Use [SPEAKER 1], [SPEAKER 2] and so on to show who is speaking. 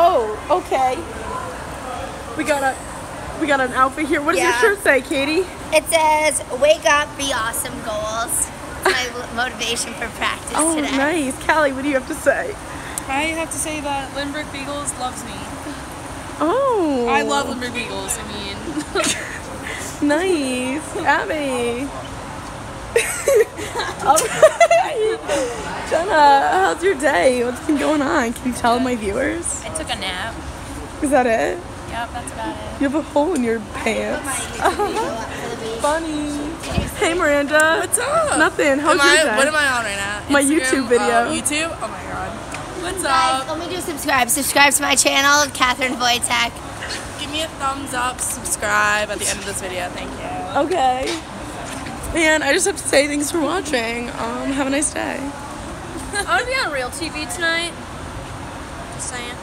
[SPEAKER 1] Oh, okay. We got a we got an outfit here. What does
[SPEAKER 2] Yeah.
[SPEAKER 1] your shirt say, Katie?
[SPEAKER 2] It says, "Wake up, be awesome." Goals. It's my motivation for practice
[SPEAKER 1] Oh,
[SPEAKER 2] today.
[SPEAKER 1] nice. Callie, what do you have to say?
[SPEAKER 3] I have to say that Lindbergh Beagles loves me.
[SPEAKER 1] Oh.
[SPEAKER 3] I love Lindbergh Beagles. I mean,
[SPEAKER 1] Nice. Abby. Alright. Jenna, how's your day? What's been going on? Can you tell my viewers?
[SPEAKER 3] I took a nap.
[SPEAKER 1] Is that it?
[SPEAKER 3] Yep, that's about it.
[SPEAKER 1] You have a hole in your pants. Funny. Hey Miranda.
[SPEAKER 4] What's up?
[SPEAKER 1] Nothing. How's
[SPEAKER 4] Am
[SPEAKER 1] your
[SPEAKER 4] I,
[SPEAKER 1] day?
[SPEAKER 4] what am I on right now?
[SPEAKER 1] My
[SPEAKER 4] Instagram?
[SPEAKER 1] YouTube video.
[SPEAKER 4] Oh, YouTube? Oh my god. What's
[SPEAKER 2] Guys,
[SPEAKER 4] up?
[SPEAKER 2] let me do subscribe. Subscribe to my channel, Catherine Wojtek.
[SPEAKER 4] Give me a thumbs up, subscribe at the end of this video. Thank you.
[SPEAKER 1] Okay. And I just have to say thanks for watching. Um, have a nice day.
[SPEAKER 3] I'm gonna be on real TV tonight. Just saying.